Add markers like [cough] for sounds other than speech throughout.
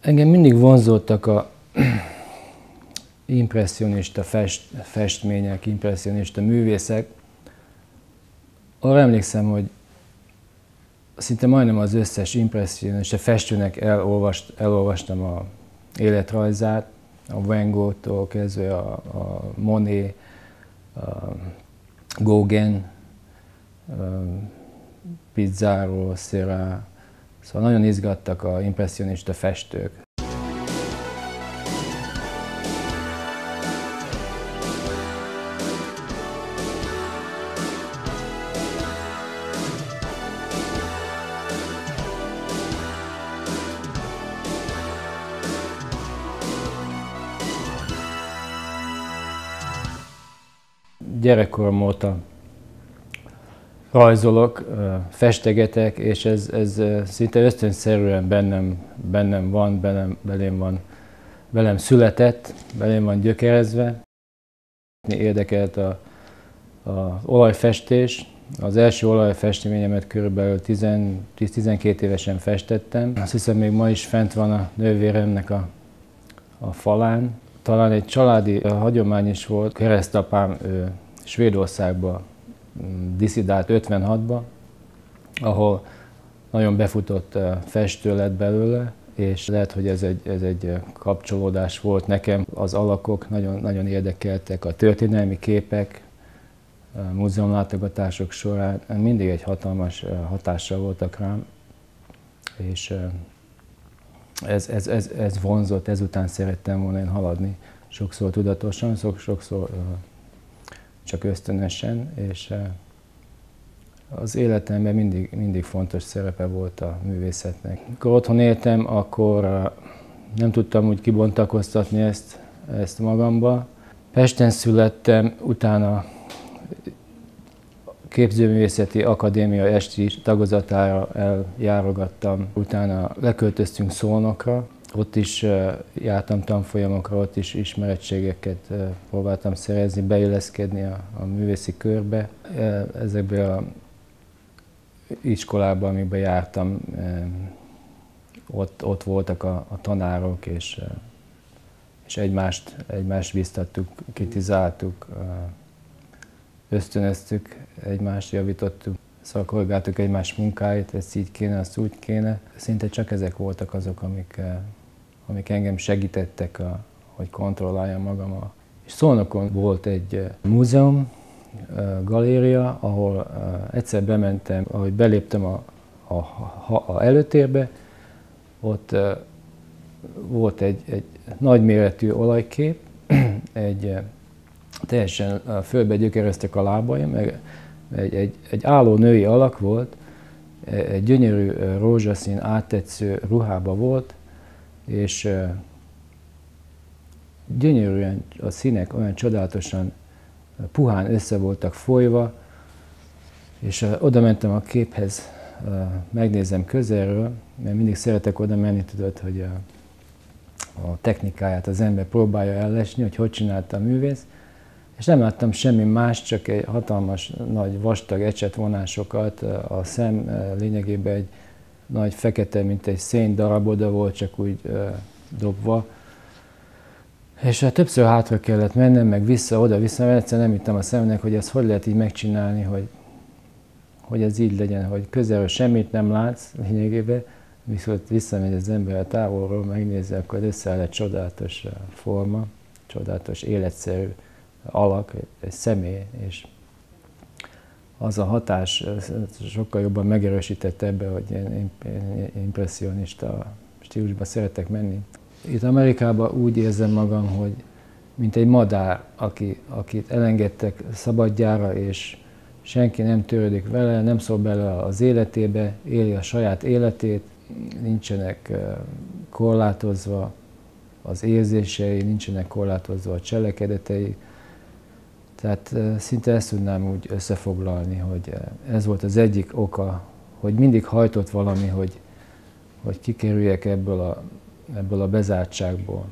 Engem mindig vonzottak a impressionista fest, festmények, impressionista művészek. Arra emlékszem, hogy szinte majdnem az összes impressionista festőnek elolvast, elolvastam a életrajzát, a Van Gogh-tól kezdve a, a Monet, a Gauguin, a Pizarro, Sera, szóval nagyon izgattak a impressionista festők. gyerekkorom óta rajzolok, festegetek, és ez, ez szinte ösztönszerűen bennem, bennem van, bennem, belém van, velem született, belém van gyökerezve. Érdekelt a, a olajfestés. Az első olajfestményemet körülbelül 10-12 évesen festettem. Azt hiszem, még ma is fent van a nővéremnek a, a falán. Talán egy családi hagyomány is volt. Keresztapám ő Svédországba diszidált 56-ba, ahol nagyon befutott festő lett belőle, és lehet, hogy ez egy, ez egy kapcsolódás volt nekem. Az alakok nagyon, nagyon érdekeltek, a történelmi képek, a múzeumlátogatások során mindig egy hatalmas hatással voltak rám, és ez, ez, ez, ez vonzott, ezután szerettem volna én haladni, sokszor tudatosan, sokszor csak ösztönösen, és az életemben mindig, mindig fontos szerepe volt a művészetnek. Amikor otthon éltem, akkor nem tudtam úgy kibontakoztatni ezt, ezt magamba. Pesten születtem, utána képzőművészeti akadémia esti tagozatára eljárogattam, utána leköltöztünk Szolnokra, ott is jártam tanfolyamokra, ott is ismerettségeket próbáltam szerezni, beilleszkedni a, a művészi körbe. Ezekben a iskolában, amiben jártam, ott, ott voltak a, a tanárok, és, és egymást, egymást biztattuk, kritizáltuk, ösztönöztük, egymást javítottuk, szakolgáltuk egymás munkáit, ezt így kéne, azt úgy kéne. Szinte csak ezek voltak azok, amik, amik engem segítettek, a, hogy kontrolláljam magam. A, és Szolnokon volt egy eh, múzeum, eh, galéria, ahol eh, egyszer bementem, ahogy beléptem a, a, a, a előtérbe, ott volt egy, egy nagyméretű olajkép, [clears throat] egy teljesen fölbe gyökereztek a lábaim, meg egy, egy, egy álló női alak volt, egy gyönyörű rózsaszín áttetsző ruhába volt, és gyönyörűen a színek olyan csodálatosan puhán össze voltak folyva, és oda mentem a képhez, megnézem közelről, mert mindig szeretek oda menni, tudod, hogy a, a technikáját az ember próbálja ellesni, hogy hogy csinálta a művész, és nem láttam semmi más, csak egy hatalmas, nagy, vastag ecsetvonásokat, a szem lényegében egy nagy fekete, mint egy szén daraboda volt, csak úgy dobva. És hát többször hátra kellett mennem, meg vissza, oda-vissza, mert egyszer nem hittem a szemnek, hogy ezt hogy lehet így megcsinálni, hogy, hogy ez így legyen, hogy közelről semmit nem látsz lényegében, viszont visszamegy az ember a távolról, megnézi, akkor összeáll egy csodálatos forma, csodálatos életszerű alak, egy személy, és az a hatás sokkal jobban megerősített ebbe, hogy én impressionista stílusba szeretek menni. Itt Amerikában úgy érzem magam, hogy mint egy madár, aki, akit elengedtek szabadjára, és senki nem törődik vele, nem szól bele az életébe, éli a saját életét, nincsenek korlátozva az érzései, nincsenek korlátozva a cselekedetei, tehát szinte ezt tudnám úgy összefoglalni, hogy ez volt az egyik oka, hogy mindig hajtott valami, hogy, hogy kikerüljek ebből a, ebből a bezártságból.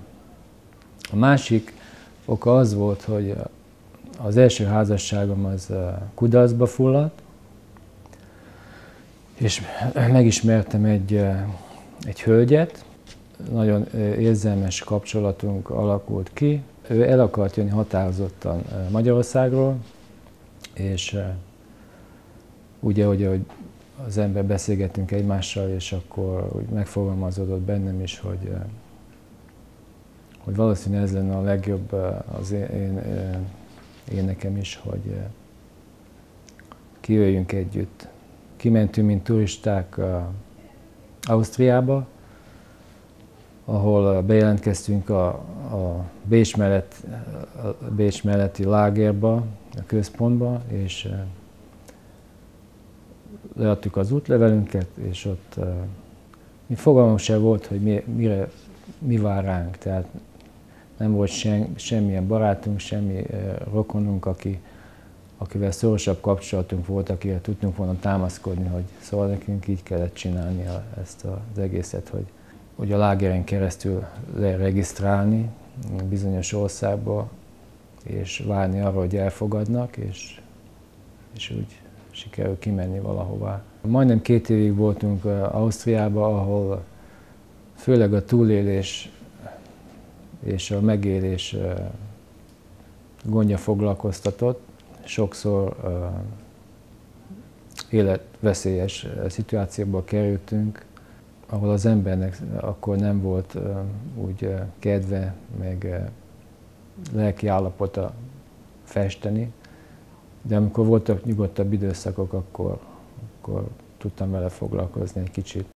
A másik oka az volt, hogy az első házasságom az kudarcba fulladt, és megismertem egy, egy hölgyet, nagyon érzelmes kapcsolatunk alakult ki. Ő el akart jönni határozottan Magyarországról, és ugye, hogy, az ember beszélgetünk egymással, és akkor úgy megfogalmazódott bennem is, hogy, hogy valószínűleg ez lenne a legjobb az én, én, én nekem is, hogy kijöjjünk együtt. Kimentünk, mint turisták Ausztriába, ahol bejelentkeztünk a, a Bécs, mellett, a Bécs melletti lágerba, a központba, és leadtuk az útlevelünket, és ott mi fogalmam sem volt, hogy mi, mire, mi vár ránk. Tehát nem volt sem, semmilyen barátunk, semmi rokonunk, aki, akivel szorosabb kapcsolatunk volt, akire tudtunk volna támaszkodni, hogy szóval nekünk így kellett csinálni ezt az egészet, hogy, hogy a lágeren keresztül leregisztrálni bizonyos országba, és várni arra, hogy elfogadnak, és, és úgy sikerül kimenni valahová. Majdnem két évig voltunk Ausztriában, ahol főleg a túlélés és a megélés gondja foglalkoztatott. Sokszor életveszélyes szituációba kerültünk, ahol az embernek akkor nem volt úgy kedve, meg lelki állapota festeni, de amikor voltak nyugodtabb időszakok, akkor, akkor tudtam vele foglalkozni egy kicsit.